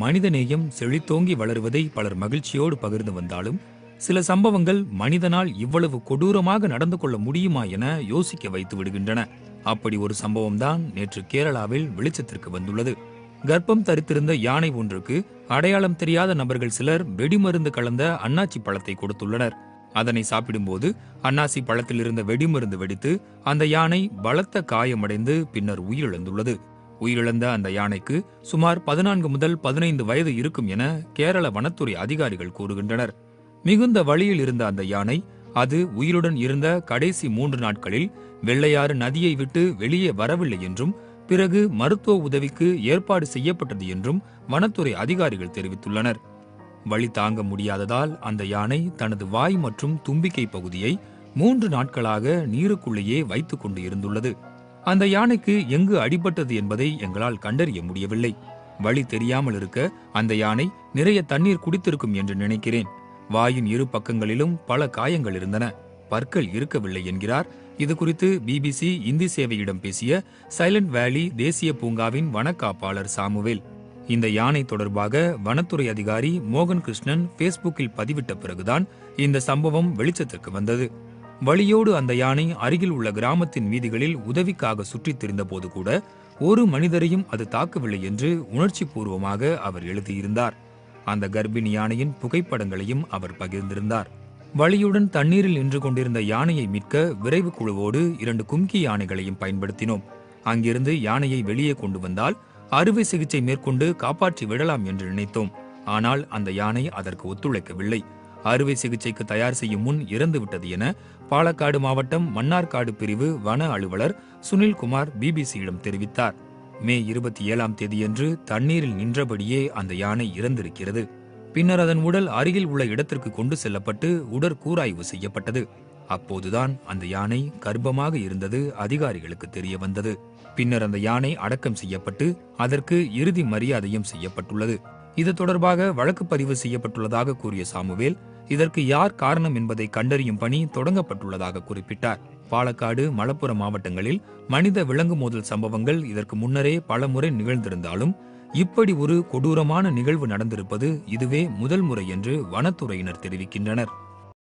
மனிதநேயம் செழித்தோங்கி வளருவதை பலர் மகிழ்ச்சியோடு பகிர்ந்து வந்தாலும் சில சம்பவங்கள் மனிதனால் இவ்வளவு கொடூரமாக நடந்து கொள்ள முடியுமா என யோசிக்க வைத்து விடுகின்றன. அப்படி ஒரு சம்பவம்தான் நேற்று கேரளாவில் வெளிச்சத்திற்கு வந்துள்ளது. கர்ப்பம் தரித்திருந்த யானை ஒன்றுக்கு அடையாளம் தெரியாத நபர்கள் சிலர் வெடிமருந்து கலந்த அன்னாச்சி பழத்தை கொடுத்துள்ளனர். அதனை சாப்பிடும்போது அன்னாசி பழத்தில் இருந்த வெடிமருந்து வெடித்து அந்த யானை பலத்த காயமடைந்து பின்னர் உயிரிழந்துள்ளது. உயிரிழந்த அந்த யானைக்கு சுமார் பதினான்கு முதல் பதினைந்து வயது இருக்கும் என கேரள வனத்துறை அதிகாரிகள் கூறுகின்றனர். மிகுந்த வழியில் இருந்த அந்த யானை அது உயிருடன் இருந்த கடைசி மூன்று நாட்களில் வெள்ளையாறு நதியை விட்டு வெளியே வரவில்லை என்றும் பிறகு மருத்துவ உதவிக்கு ஏற்பாடு செய்யப்பட்டது என்றும் வனத்துறை அதிகாரிகள் தெரிவித்துள்ளனர். வழி தாங்க முடியாததால் அந்த யானை தனது வாய் மற்றும் தும்பிக்கை பகுதியை மூன்று நாட்களாக நீருக்குள்ளேயே வைத்துக் கொண்டு இருந்துள்ளது. அந்த யானைக்கு எங்கு அடிபட்டது என்பதை எங்களால் கண்டறிய முடியவில்லை. வழி தெரியாமல் இருக்க அந்த யானை நிறைய தண்ணீர் குடித்திருக்கும் என்று நினைக்கிறேன். வாயின் இரு பக்கங்களிலும் பல காயங்கள் இருந்தன. பற்கள் இருக்கவில்லை என்கிறார். இது குறித்து பிபிசி இந்தி சேவையிடம் பேசிய சைலண்ட் வேலி தேசிய பூங்காவின் வனக்காப்பாளர் சாமுவேல். இந்த யானை தொடர்பாக வனத்துறை அதிகாரி மோகன் கிருஷ்ணன் பேஸ்புக்கில் பதிவிட்ட பிறகுதான் இந்த சம்பவம் வெளிச்சத்திற்கு வந்தது. வழியோடு அந்த யானை அருகில் உள்ள கிராமத்தின் வீதிகளில் உதவிக்காக சுற்றித் திரிந்தபோது கூட ஒரு மனிதரையும் அது தாக்கவில்லை என்று உணர்ச்சி பூர்வமாக அவர் எழுதியிருந்தார். அந்த கர்ப்பிணி யானையின் புகைப்படங்களையும் அவர் பகிர்ந்திருந்தார். வழியுடன் தண்ணீரில் நின்று கொண்டிருந்த யானையை மீட்க விரைவு குழுவோடு இரண்டு கும்கி யானைகளையும் பயன்படுத்தினோம். அங்கிருந்து யானையை வெளியே கொண்டு வந்தால் அறுவை சிகிச்சை மேற்கொண்டு காப்பாற்றி விடலாம் என்று நினைத்தோம். ஆனால் அந்த யானை அதற்கு ஒத்துழைக்கவில்லை. அறுவை சிகிச்சைக்கு தயார் செய்யும் முன் இறந்துவிட்டது என பாலக்காடு மாவட்டம் மன்னார்காடு பிரிவு வன அலுவலர் சுனில்குமார் பிபிசியிடம் தெரிவித்தார். மே இருபத்தி ஏழாம் தேதியன்று தண்ணீரில் நின்றபடியே அந்த யானை இறந்திருக்கிறது. பின்னர் அதன் உடல் அருகில் உள்ள இடத்திற்கு கொண்டு செல்லப்பட்டு உடற்கூராய்வு செய்யப்பட்டது. அப்போதுதான் அந்த யானை கர்ப்பமாக இருந்தது அதிகாரிகளுக்கு தெரிய வந்தது. பின்னர் அந்த யானை அடக்கம் செய்யப்பட்டு அதற்கு இறுதி மரியாதையும் செய்யப்பட்டுள்ளது. இது தொடர்பாக வழக்கு பதிவு செய்யப்பட்டுள்ளதாக கூறிய சாமுவேல் இதற்கு யார் காரணம் என்பதை கண்டறியும் பணி தொடங்கப்பட்டுள்ளதாக குறிப்பிட்டார். பாலக்காடு மலப்புரம் மாவட்டங்களில் மனித விலங்கு மோதல் சம்பவங்கள் இதற்கு முன்னரே பலமுறை நிகழ்ந்திருந்தாலும் இப்படி ஒரு கொடூரமான நிகழ்வு நடந்திருப்பது இதுவே முதல் முறை என்று வனத்துறையினர் தெரிவிக்கின்றனர்.